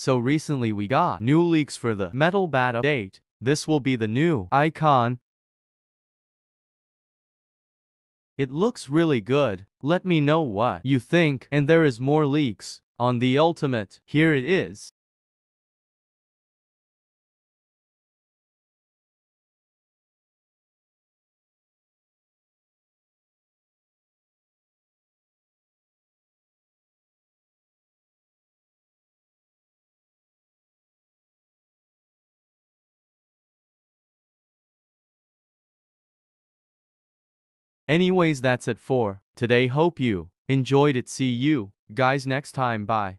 So recently we got new leaks for the Metal Bat update. This will be the new icon. It looks really good. Let me know what you think. And there is more leaks on the Ultimate. Here it is. Anyways that's it for today. Hope you enjoyed it. See you guys next time. Bye